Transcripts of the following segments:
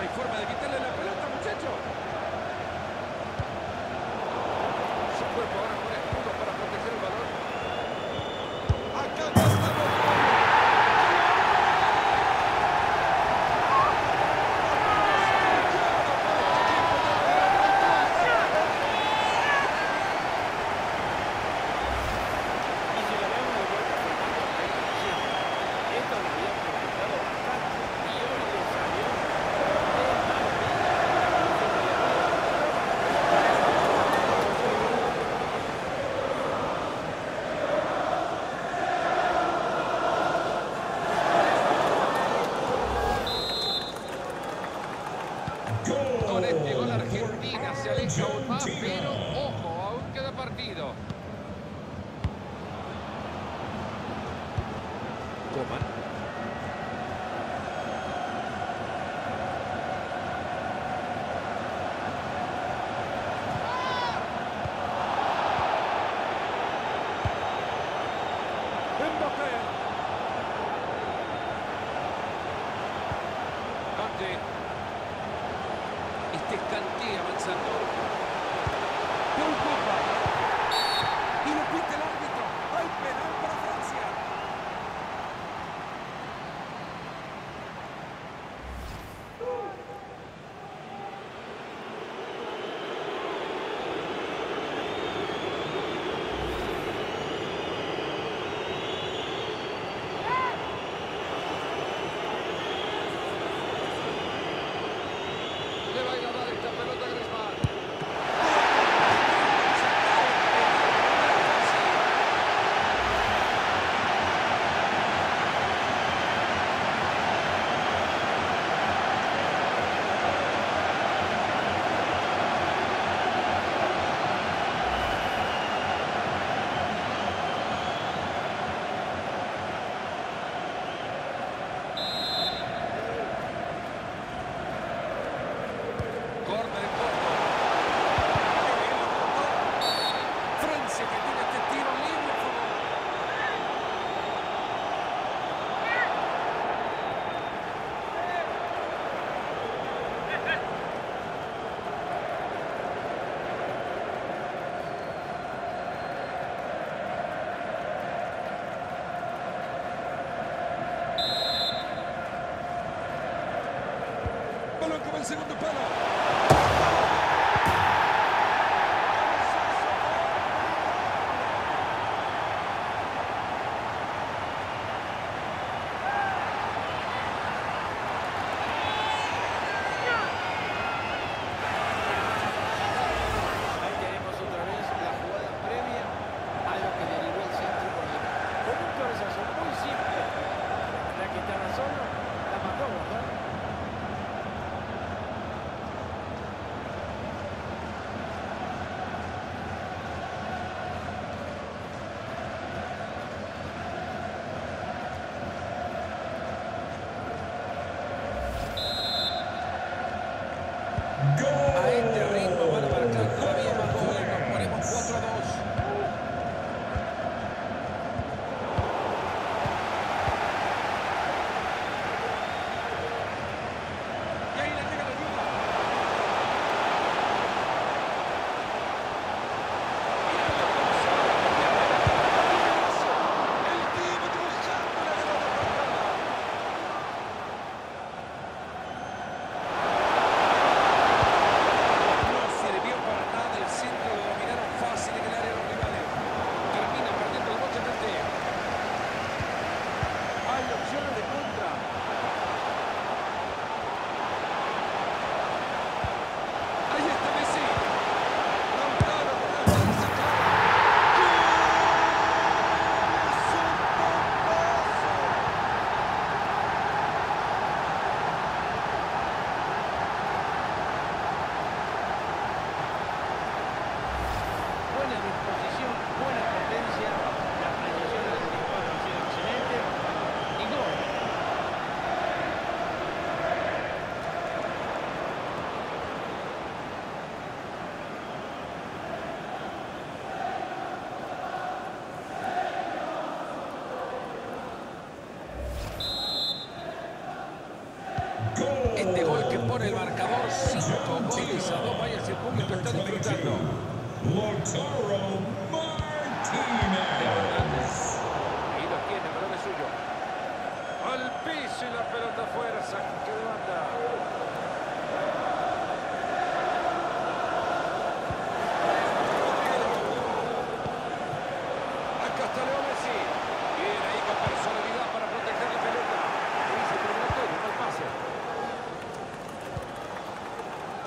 Hay forma de quitarle la pelota, muchacho.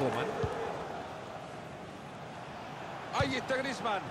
Coman. Ahí está Griezmann.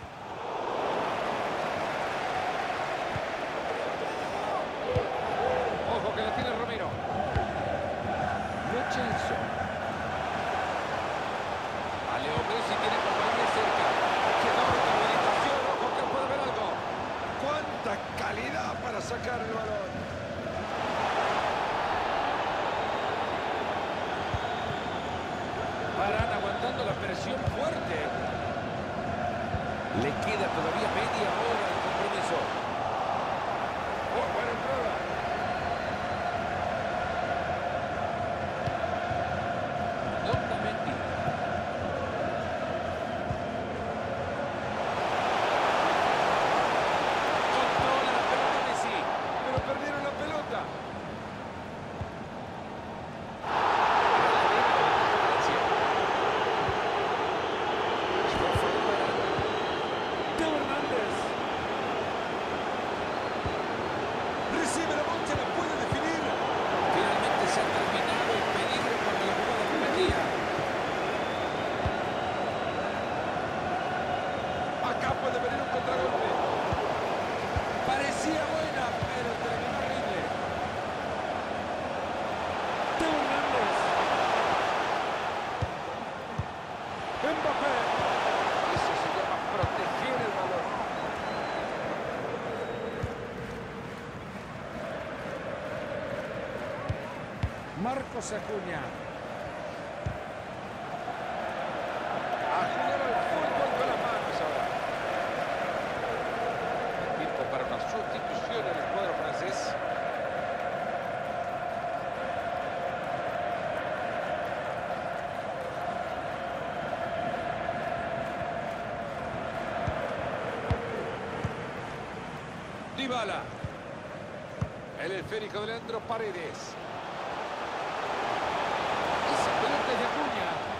Carlos Acuña. A jugar al fútbol con las manos ahora. Tiempo para una sustitución en el cuadro francés. Dybala. El esférico de Leandro Paredes. desde Acuña.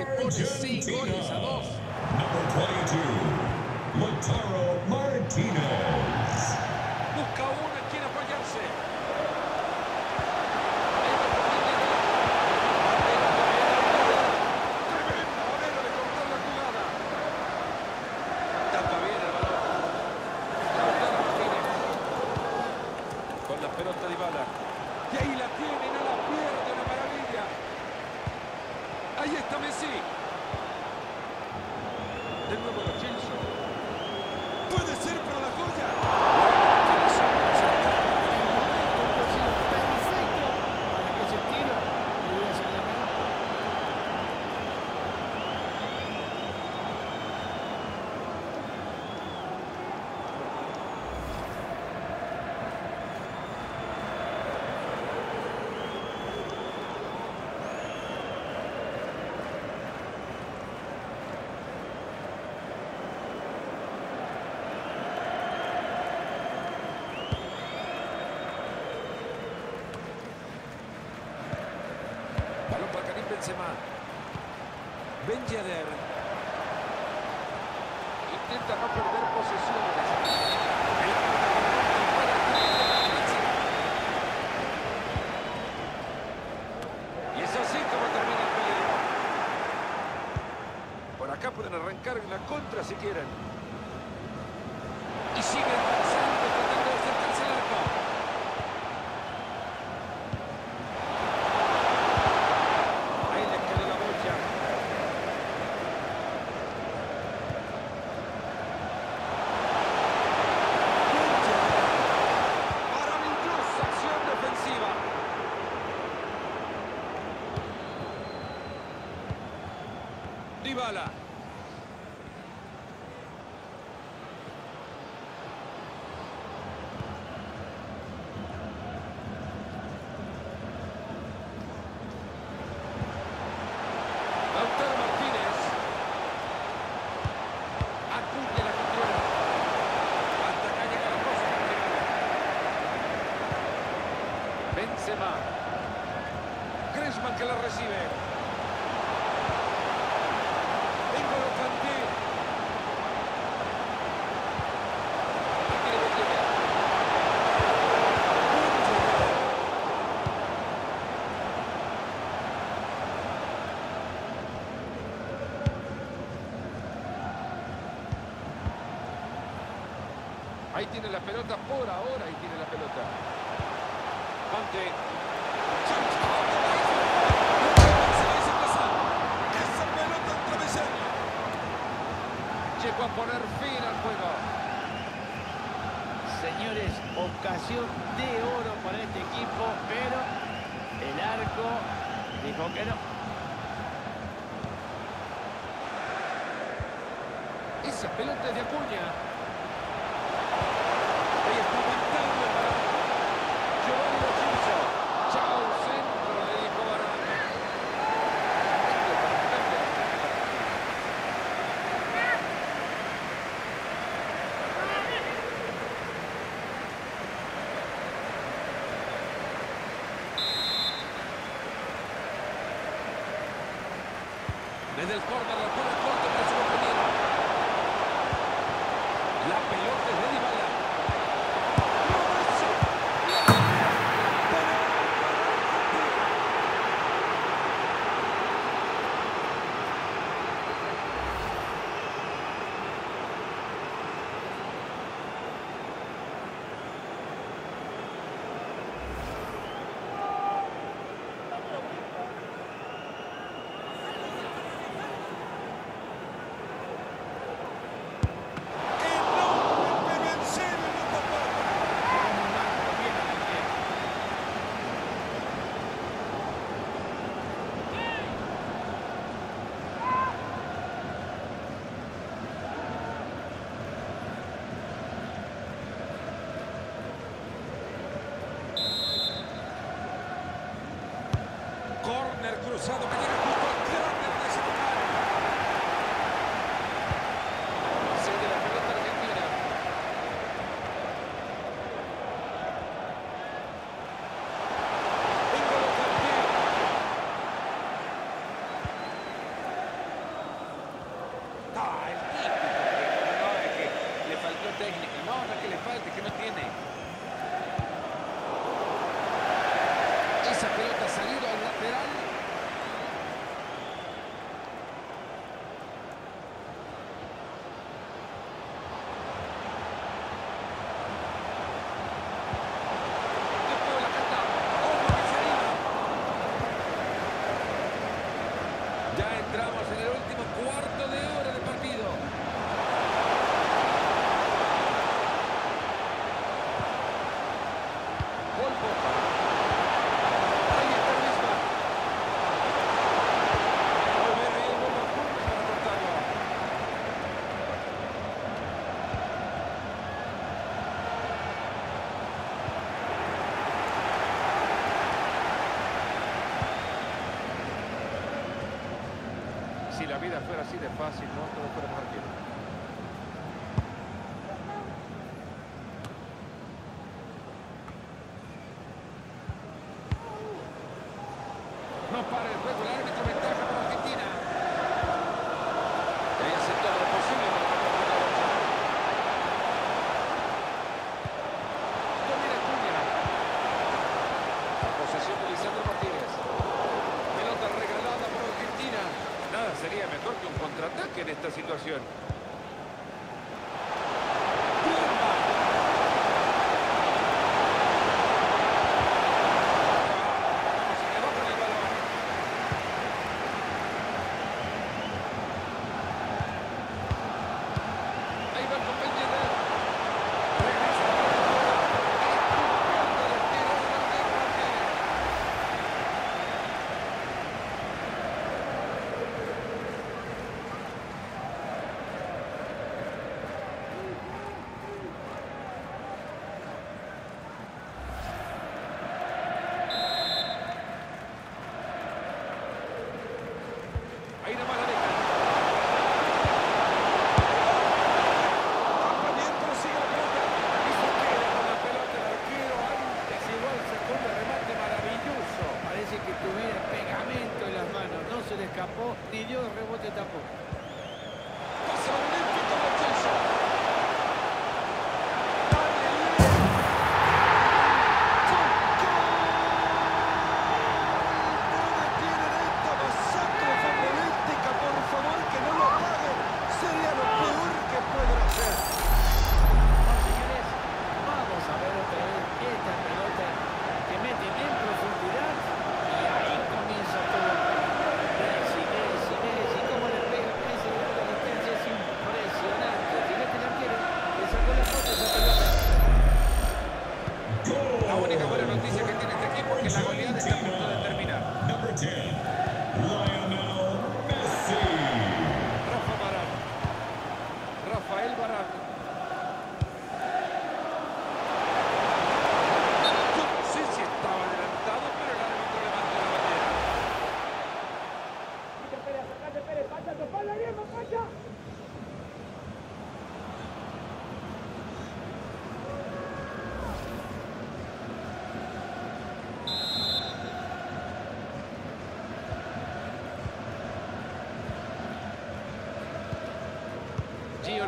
se pone 5 goles a 2. Didn't en la contra si quieren. Benzema. Griezmann que la recibe. Vengo de Ahí tiene la pelota por ahora, ahí tiene la pelota. Llegó a poner fin al juego. Señores, ocasión de oro para este equipo, pero el arco dijo que no. Esa pelota es de Acuña. Desde el Córdoba vida fuera así de fácil, no todos fuéramos arqueros. No para el regular. situación.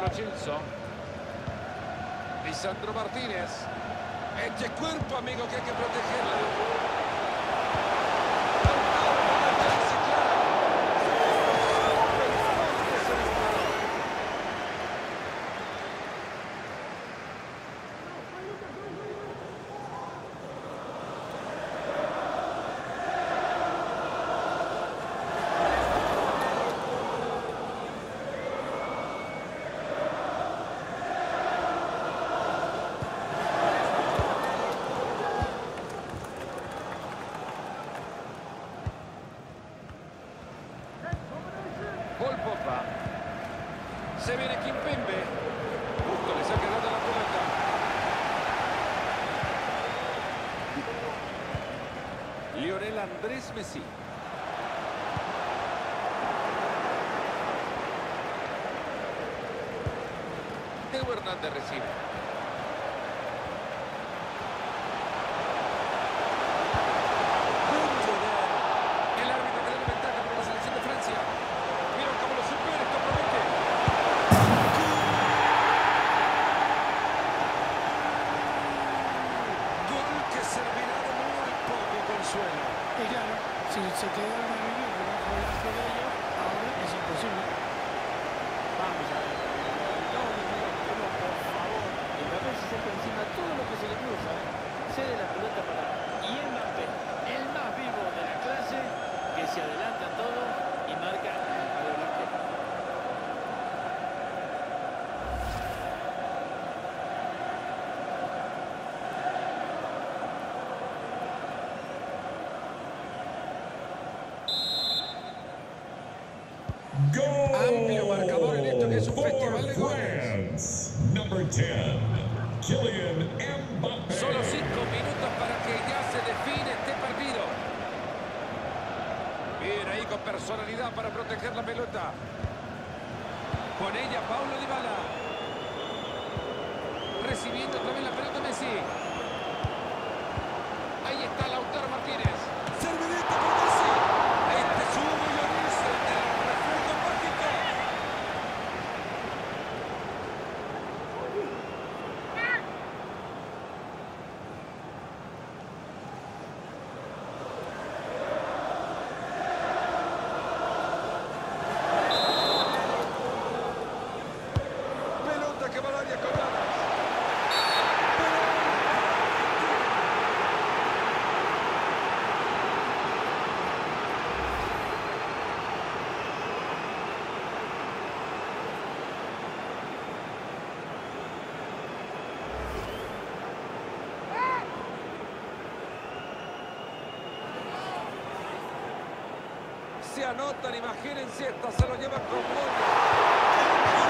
Lo Celso. Lisandro Martínez. Este cuerpo, amigo, que hay que protegerlo. Messi. Teo Hernández recibe. очевидно, anotan, imagínense esta, se lo llevan con boca.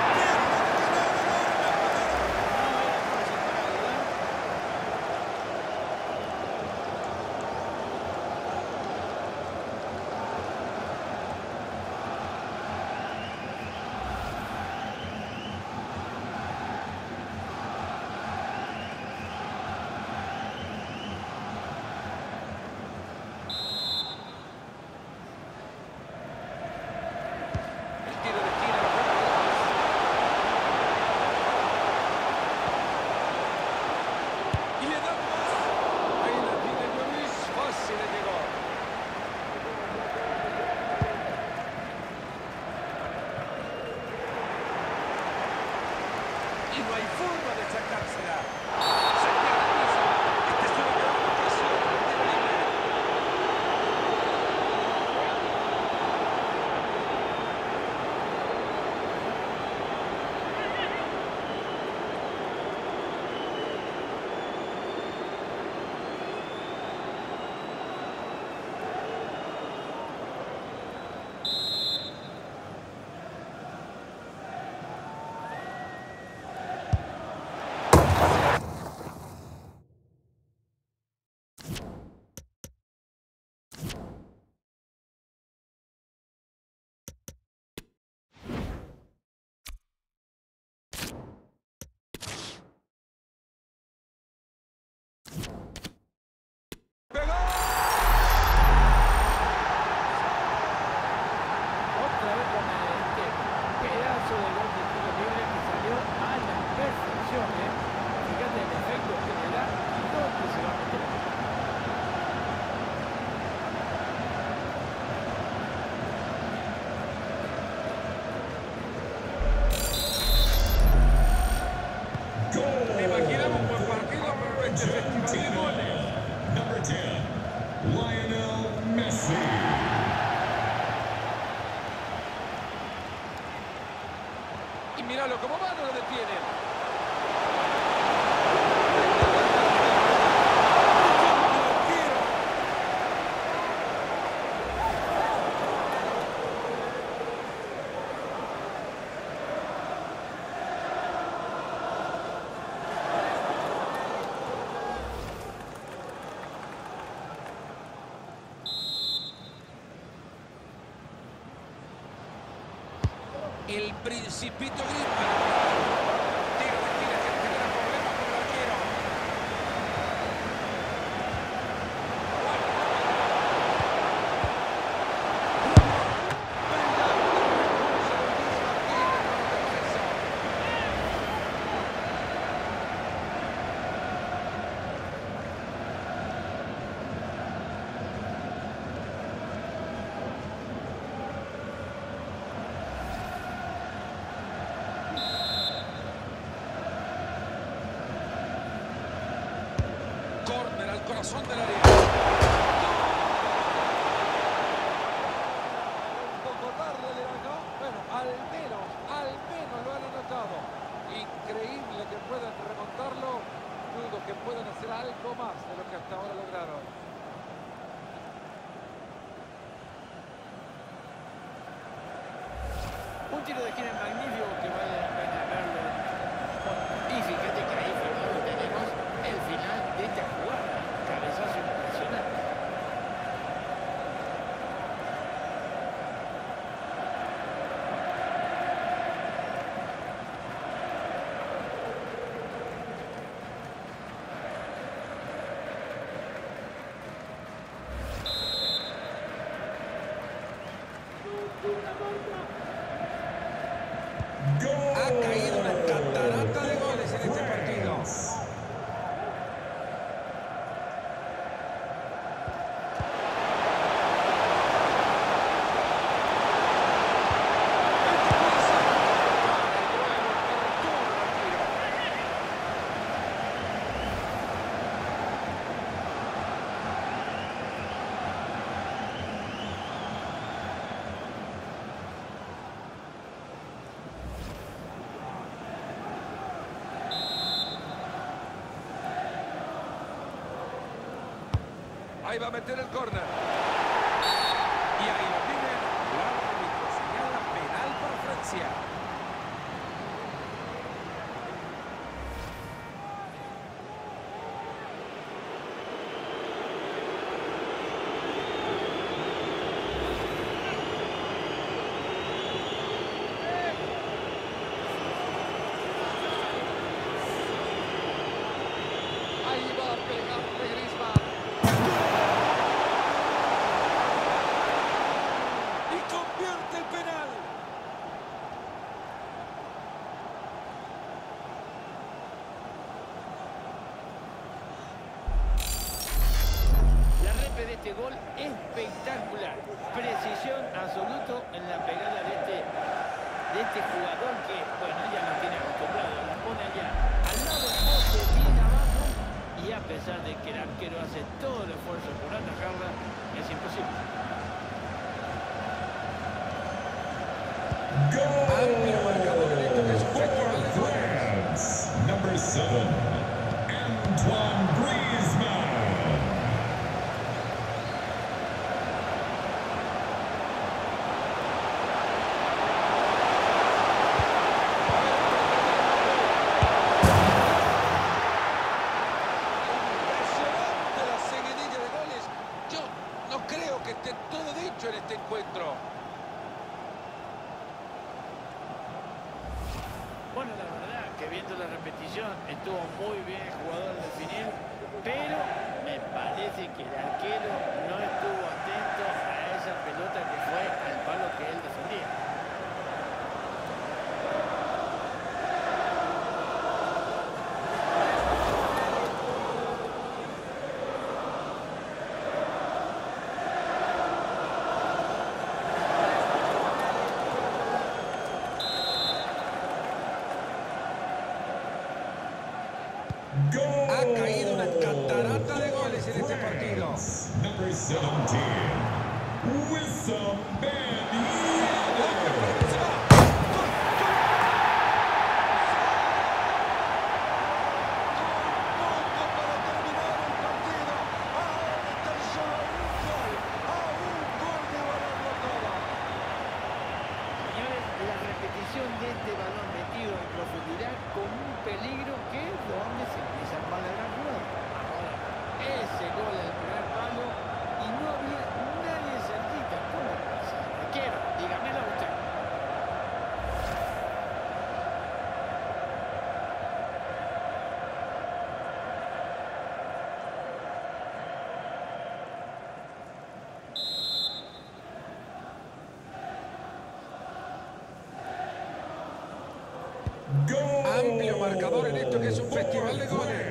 Principito Grito. Pueden hacer algo más de lo que hasta ahora lograron. Un tiro de esquina magnífico que vale la pena verlo. Y fíjate que va a meter el córner. Cavour detto che su un festival come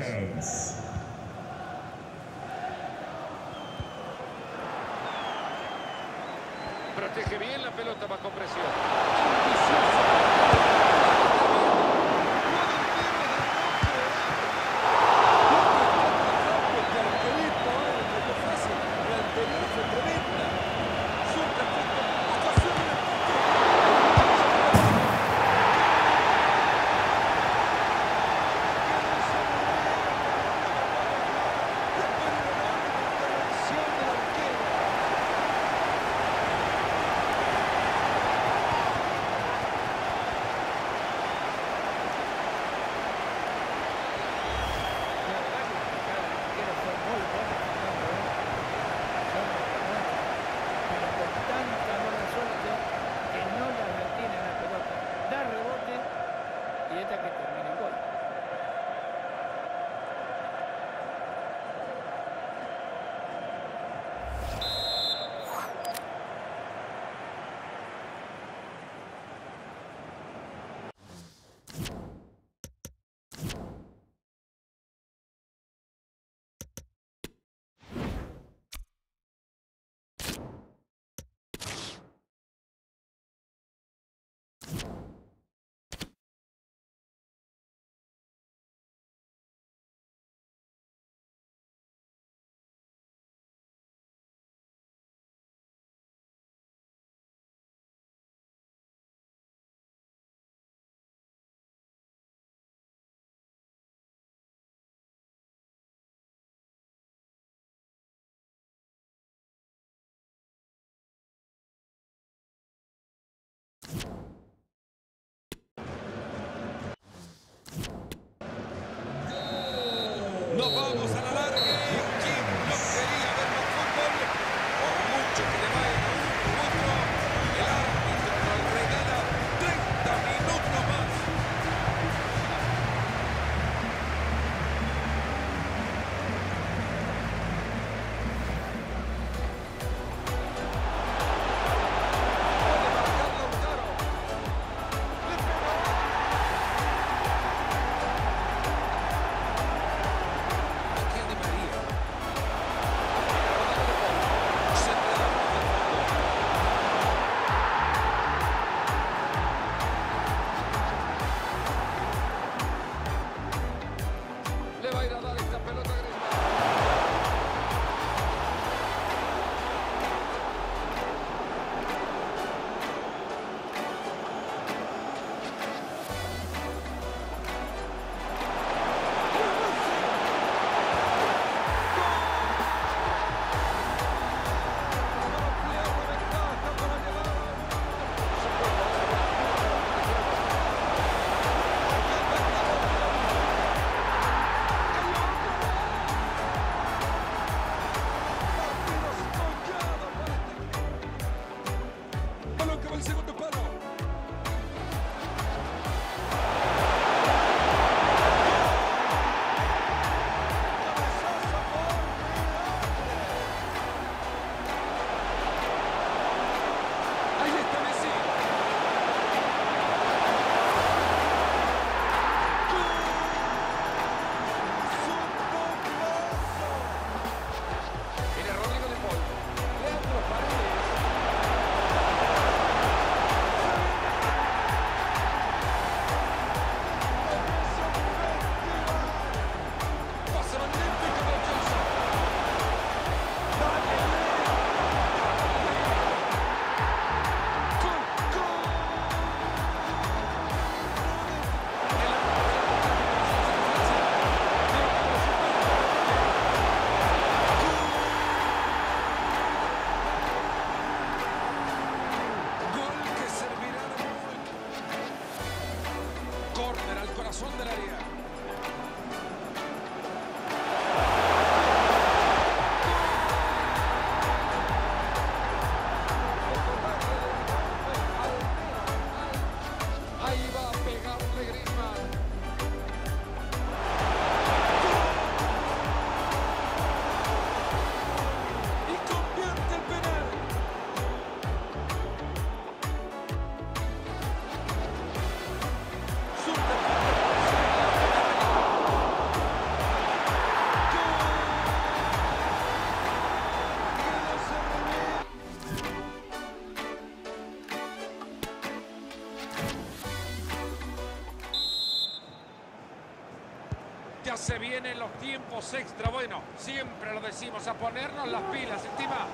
se vienen los tiempos extra. Bueno, siempre lo decimos, a ponernos las pilas, estima.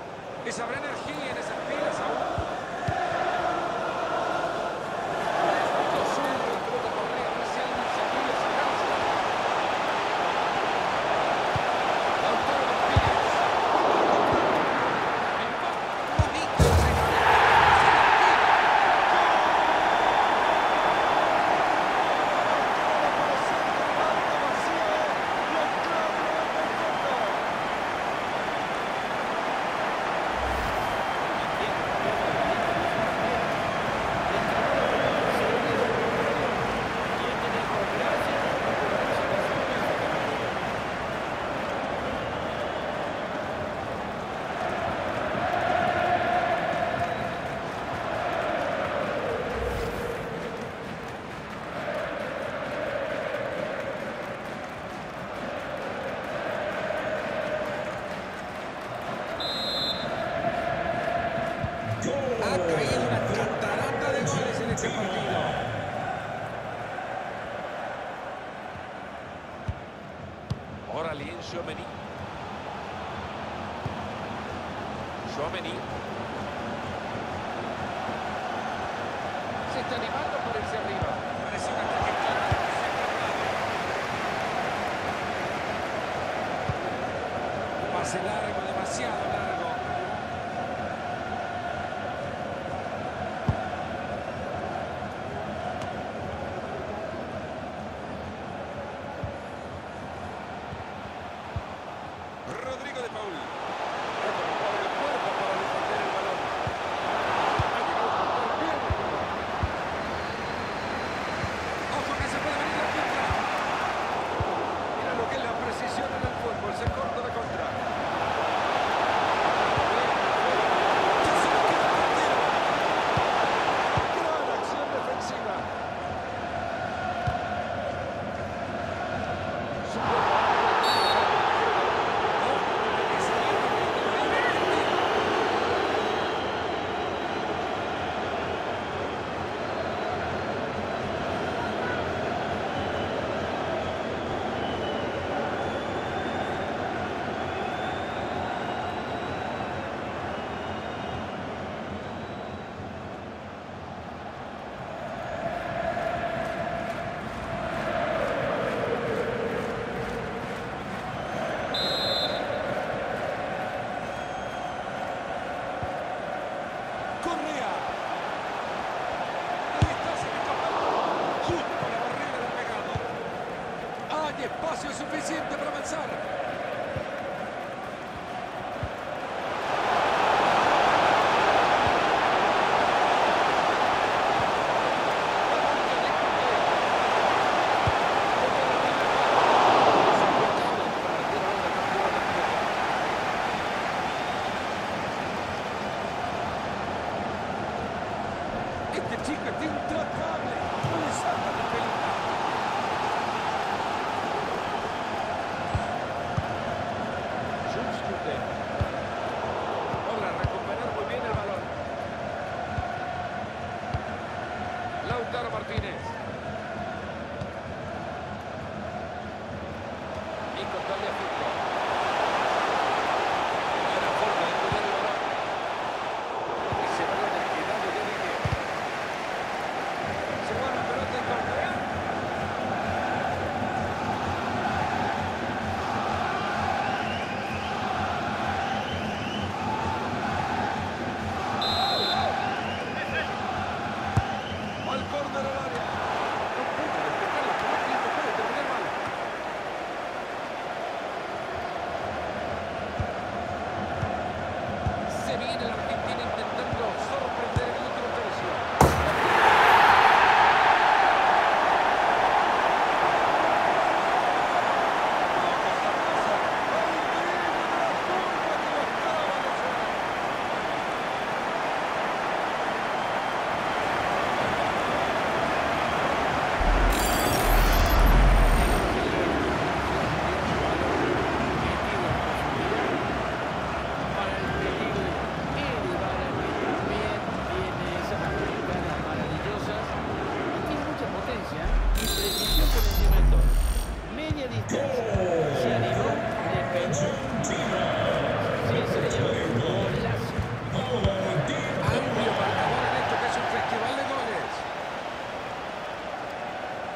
Y sabrá energía en esas pilas aún. Barcelona.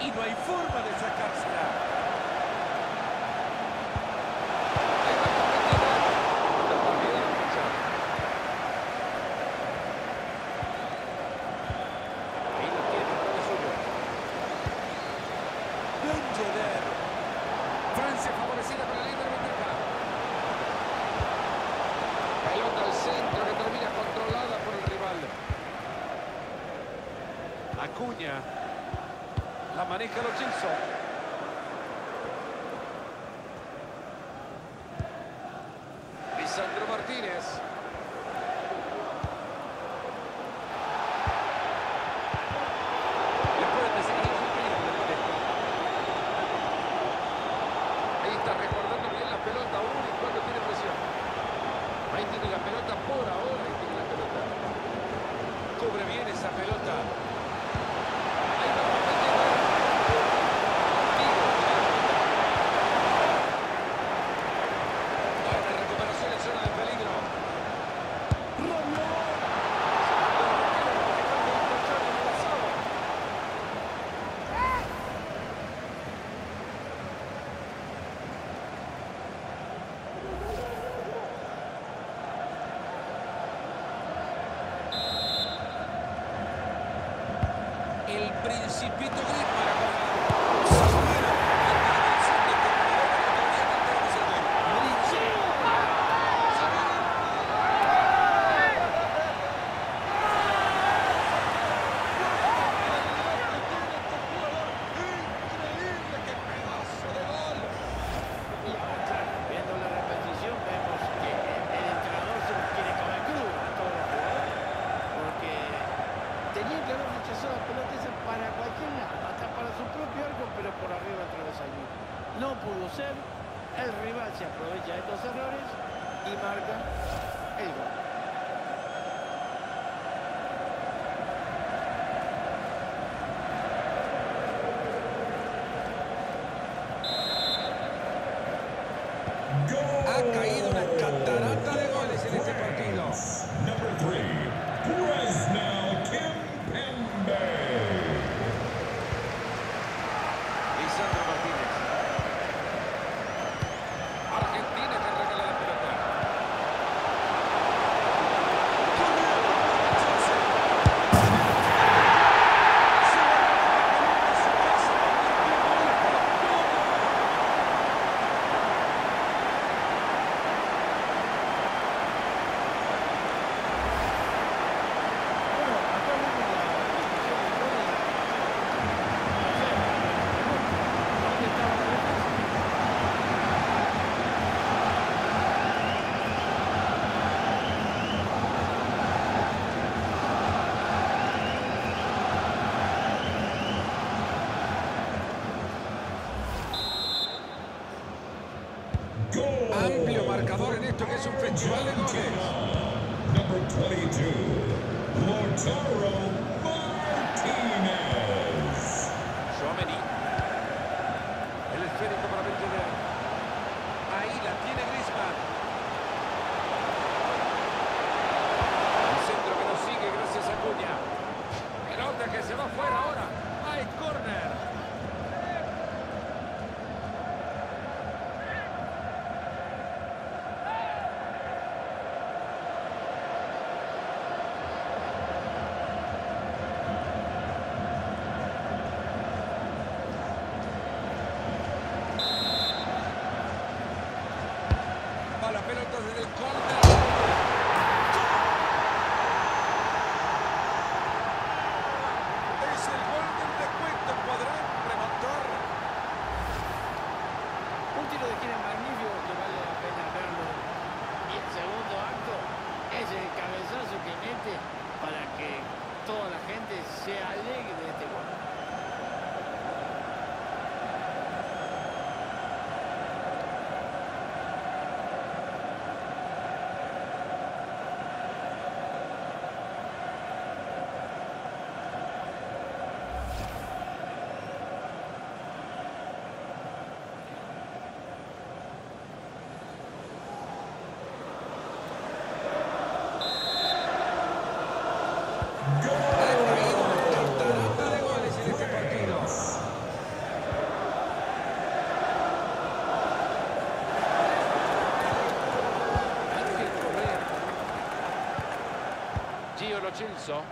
y no hay forma de sacársela. Giovinco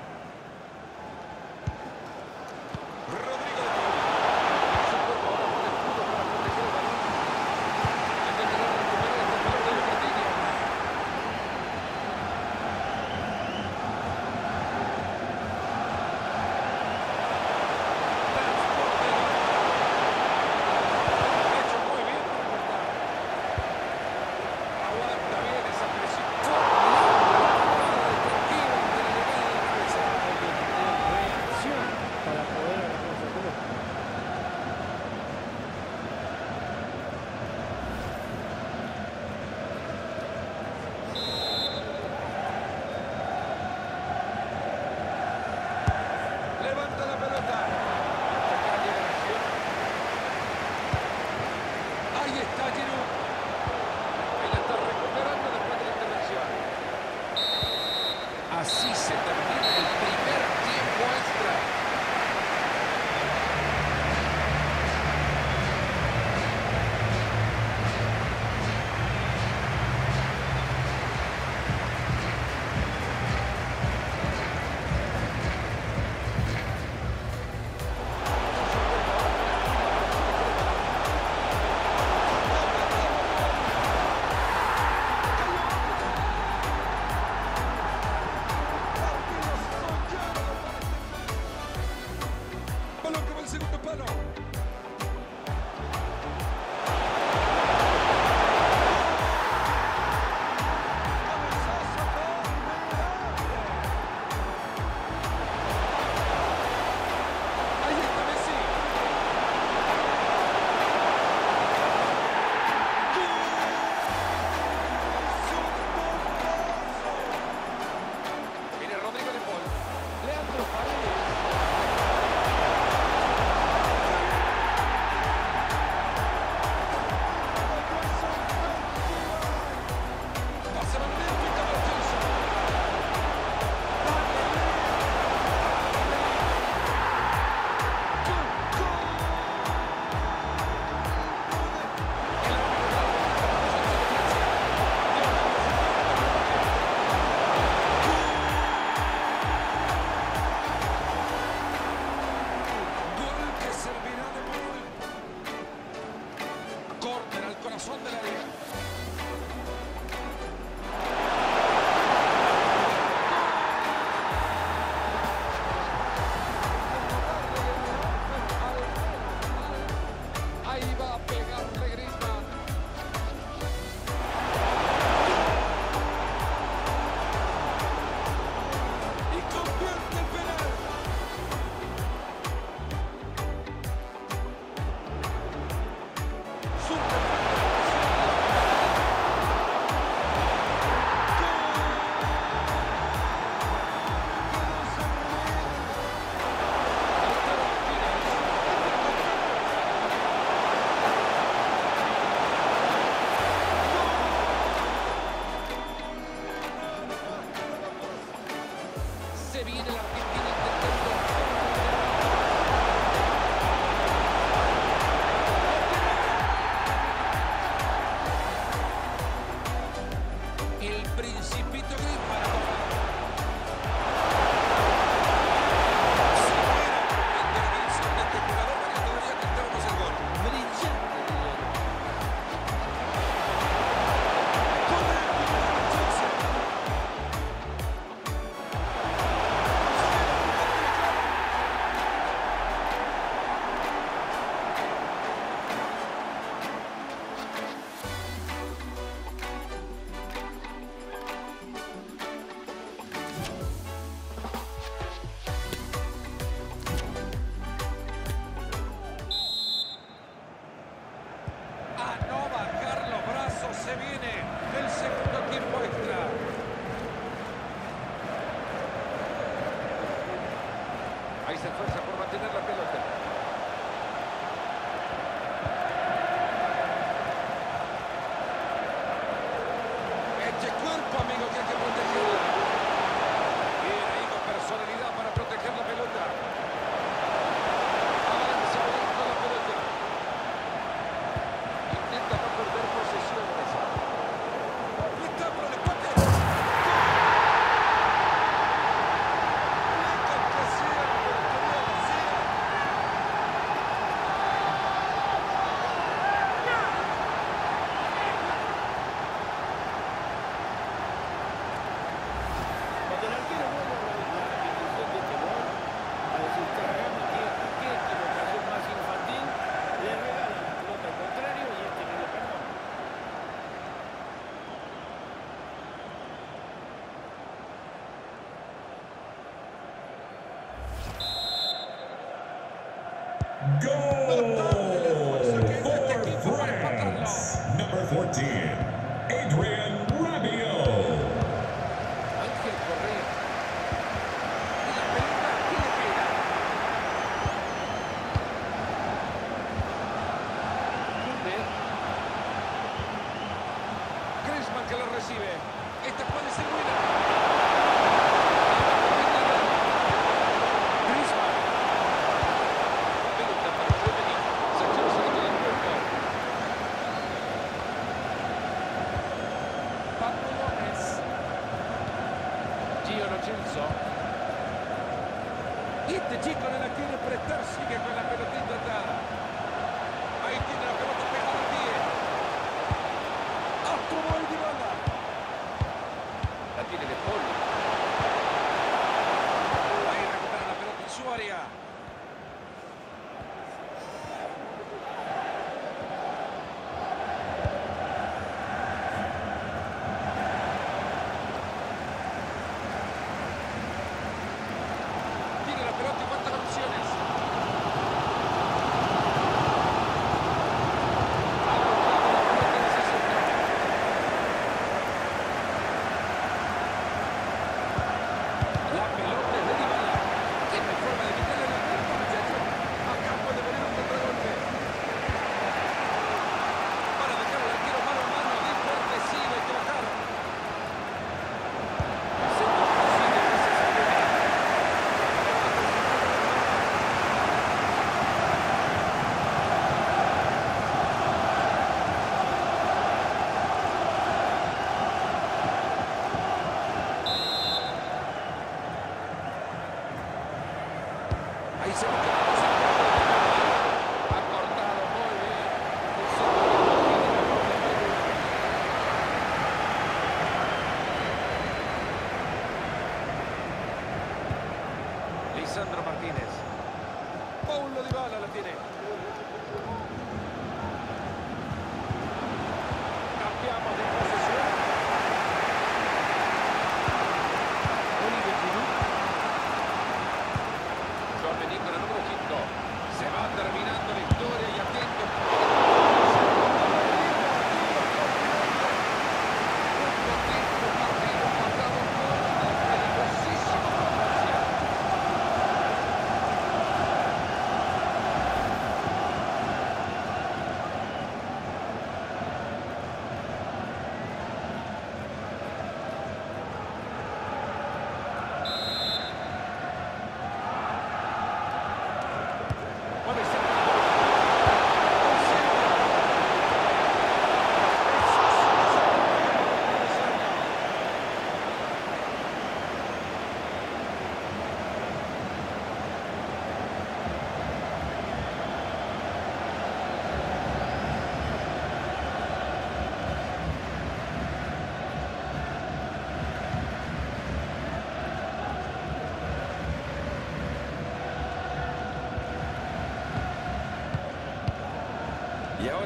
10.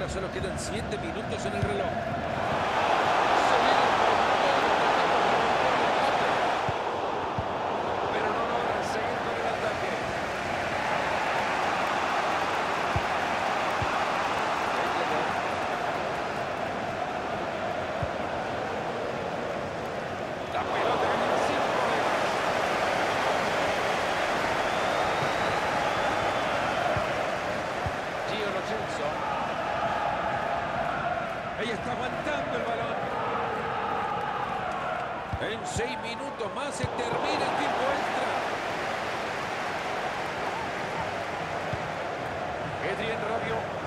Ahora solo quedan 7 minutos en el reloj. minutos más se termina el tiempo extra. Adrián Rabio